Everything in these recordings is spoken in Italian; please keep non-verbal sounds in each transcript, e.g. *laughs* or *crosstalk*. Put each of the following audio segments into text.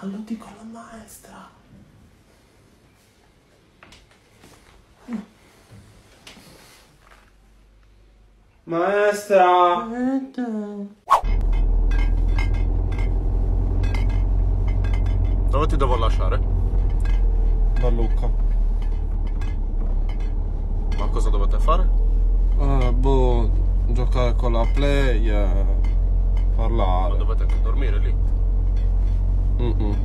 fallo dico alla maestra. Maestra! Dove ti devo lasciare? Da Luca. Ma cosa dovete fare? Eh, boh, giocare con la play e Ma parlare. dovete anche dormire lì. Mm-mm.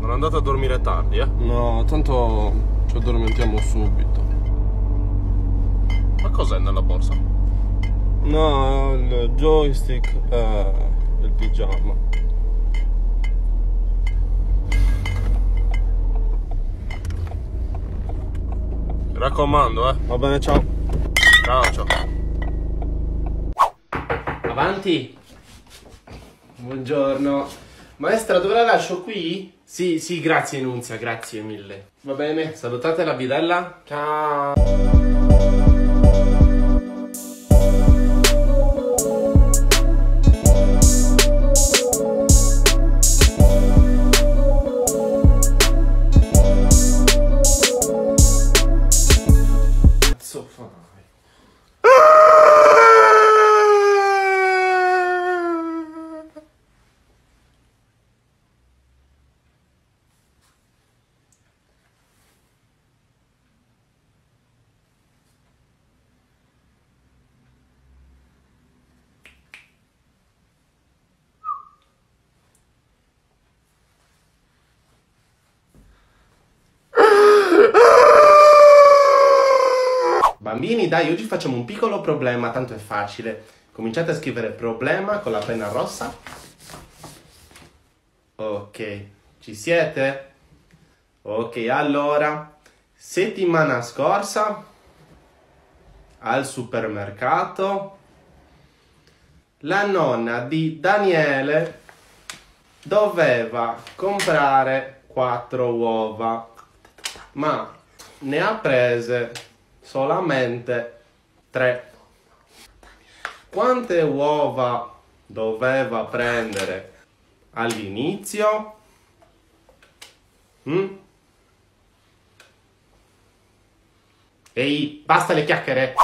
Non andate a dormire tardi, eh? No, tanto ci addormentiamo subito. Ma cos'è nella borsa? No, il joystick e il pigiama. Mi raccomando, eh. Va bene, ciao. Ciao, ciao. Avanti. Buongiorno. Maestra, dove la lascio qui? Sì, sì, grazie Nunzia, grazie mille. Va bene, salutate la bidella. Ciao. Dai, oggi facciamo un piccolo problema, tanto è facile. Cominciate a scrivere problema con la penna rossa. Ok, ci siete? Ok, allora, settimana scorsa al supermercato la nonna di Daniele doveva comprare quattro uova, ma ne ha prese solamente tre. Quante uova doveva prendere all'inizio? Mm? Ehi, basta le chiacchiere!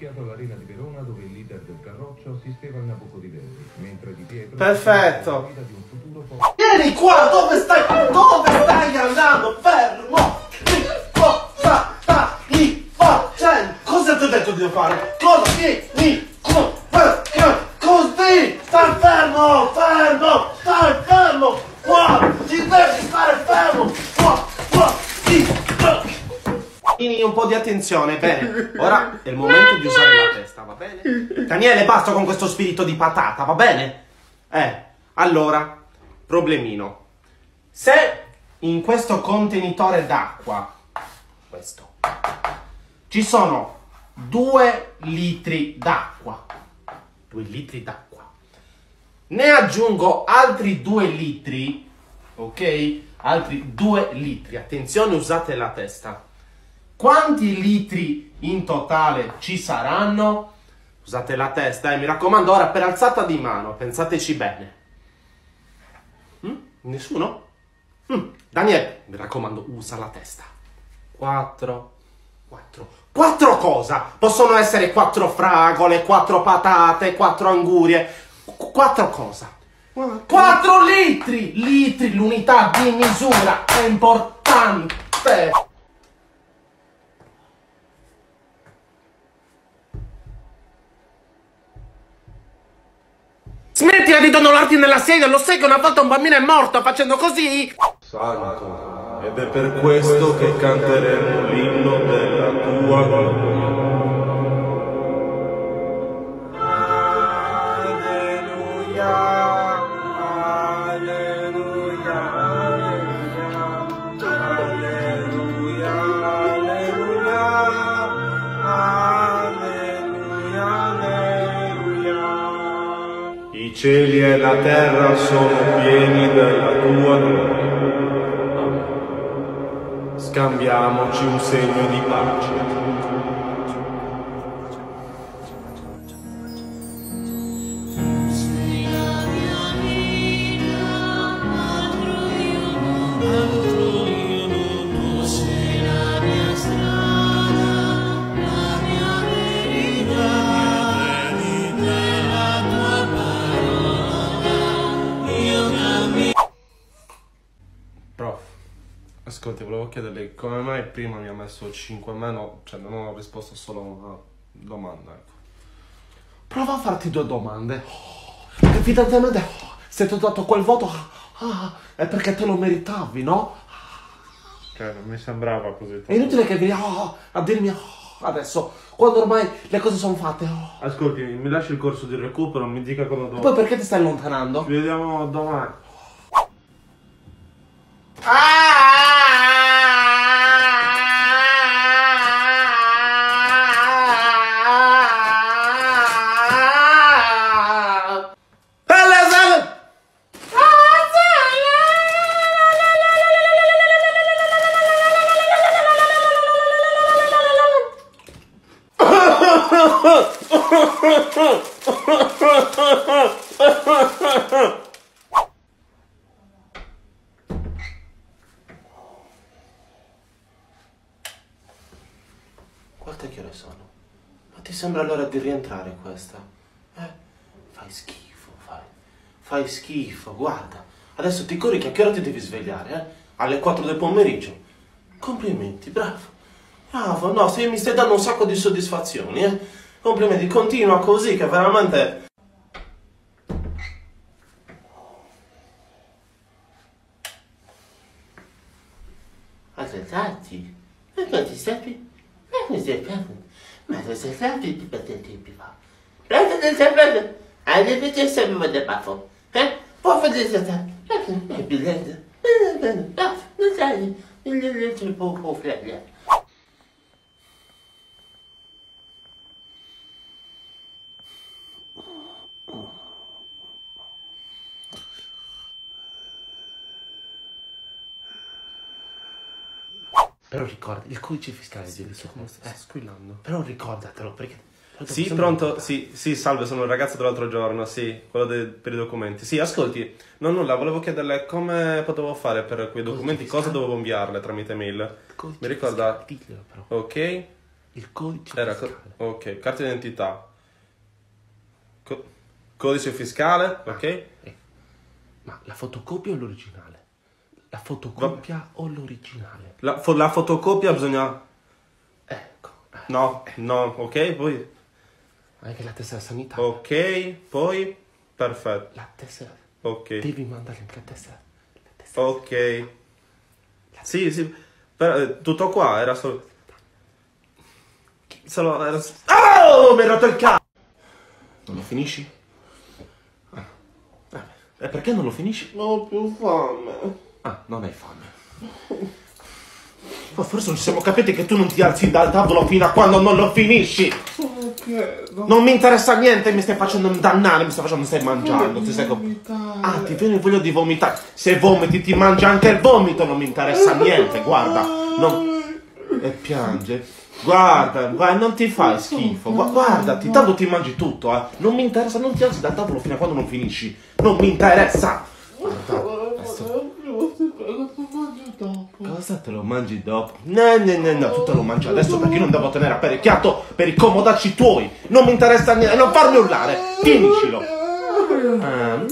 Fischiato all'Arena di Verona dove il leader del Carroccio assisteva il Nabucco di Verdi, mentre Di Pietro... Perfetto. po- Vieni qua, dove stai? Dove stai andando? Fermo! Che cosa stai facendo? Cosa ti ho detto di fare? Cosa? Vieni qua! Attenzione, bene. Ora è il momento di usare la testa, va bene? Daniele, basta con questo spirito di patata, va bene? Eh, allora, problemino. Se in questo contenitore d'acqua, questo, ci sono due litri d'acqua, due litri d'acqua, ne aggiungo altri due litri, ok? Altri due litri, attenzione, usate la testa. Quanti litri in totale ci saranno? Usate la testa, eh, mi raccomando, ora per alzata di mano, pensateci bene. Mm? Nessuno? Mm. Daniele, mi raccomando, usa la testa. Quattro. Quattro. Quattro cosa? Possono essere quattro fragole, quattro patate, quattro angurie. Qu- quattro cosa? Quattro litri! Litri, l'unità di misura è importante! Smettila di donnolarti nella sedia, lo sai che una volta un bambino è morto facendo così? Santo, ed è per questo che canteremo l'inno della tua gloria. Cieli e la terra sono pieni della tua gloria. Scambiamoci un segno di pace. Chiederle come mai prima mi ha messo 5 a meno, cioè non ho risposto solo a una domanda, ecco. Prova a farti due domande. Oh, evidentemente, oh, se ti ho dato quel voto, ah, è perché te lo meritavi, no? Cioè, non mi sembrava così. È inutile che vieni oh, a dirmi oh, adesso, quando ormai le cose sono fatte. oh. Ascolti, mi lasci il corso di recupero, mi dica cosa E devo poi perché ti stai allontanando? Ci vediamo domani. Guarda che ore sono. Ma ti sembra l'ora di rientrare questa? Eh? Fai schifo, fai. Fai schifo, guarda. Adesso ti corri che a che ora ti devi svegliare, eh? Alle 4 del pomeriggio. Complimenti, bravo. Bravo, no, se mi stai dando un sacco di soddisfazioni, eh? Complimenti, continua così che veramente... Ascoltati, ma quanti sappi? Ma sei proprio... Ma sei proprio di battenti più fa. Guarda del sapere, hai le vite sempre da baffo. Eh? Può fare da te. È biglietto. Non sai, il biglietto è poco freddo. Però ricorda, il codice fiscale di lì Come stai eh, squillando? Però ricordatelo perché... Sì, pronto? Sì, sì, salve, sono il ragazzo dell'altro giorno, sì, quello de- per i documenti. Sì, ascolti, no nulla, volevo chiederle come potevo fare per quei documenti, cosa fiscale? dovevo inviarle tramite mail. Il codice Mi ricorda... fiscale, diglielo però. Ok, Il codice era... fiscale. ok, carta d'identità. Co- codice fiscale, ok? Eh, Ma la fotocopia o l'originale? La fotocopia o l'originale? La, fo- la fotocopia bisogna... Ecco. eh, No, no, ok, poi... Anche la tessera sanità. Ok, poi... Perfetto, La tessera... ok. Devi mandare anche la tessera... La tessera... Ok. Sì, sì. per- eh, tutto qua, era solo. Solo. Era... Oh! Mi hai rotto il cazzo! Non lo finisci? Ah. Eh, E perché non lo finisci? Non ho più fame. Ah, non hai fame. Ma forse non ci siamo capiti che tu non ti alzi dal tavolo fino a quando non lo finisci. Non mi interessa niente, mi stai facendo dannare, mi stai facendo, stai mangiando. Ti stai ah, ti viene voglia di vomitare. Se vomiti ti mangi anche il vomito, non mi interessa niente, guarda. Non... E piange. Guarda, guarda, non ti fai schifo. Gua- guardati, tanto ti mangi tutto, eh. Non mi interessa, non ti alzi dal tavolo fino a quando non finisci. Non mi interessa. Cosa te lo mangi dopo? No, no, no, no, tu te lo mangi adesso perché io non devo tenere apparecchiato per i comodacci tuoi. Non mi interessa niente, non farmi urlare. Finiscilo. Ah, no,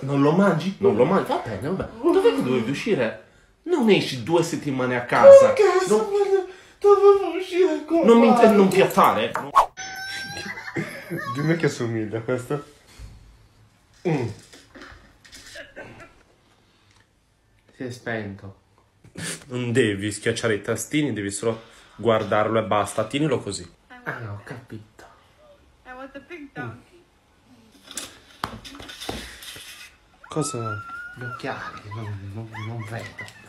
non lo mangi? Non lo mangi? Va bene, vabbè. Dov'è che dovevi uscire? Non esci due settimane a casa. Non, Dovevo uscire con. non mi inter- non piattare. Dimmi che assomiglia questo. Mm. Si è spento. Non devi schiacciare i tastini, devi solo guardarlo e basta. Tienilo così. Ah, ho capito. Donkey. Cosa? Gli occhiali, non, non, non vedo.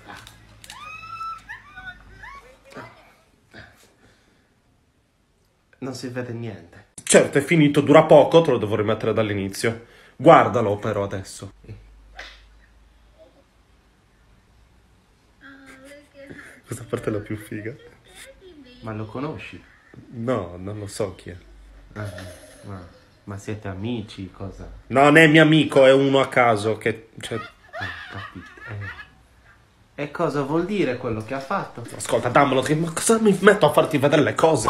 Non si vede niente. Certo, è finito, dura poco, te lo devo rimettere dall'inizio. Guardalo però adesso. *laughs* parte è la più figa. Ma lo conosci? No, non lo so chi è. Ah, ma, ma siete amici, cosa? Non è mio amico, è uno a caso che... Cioè... Ah, capito. Eh. E cosa vuol dire quello che ha fatto? Ascolta, dammelo, che- ma cosa mi metto a farti vedere le cose?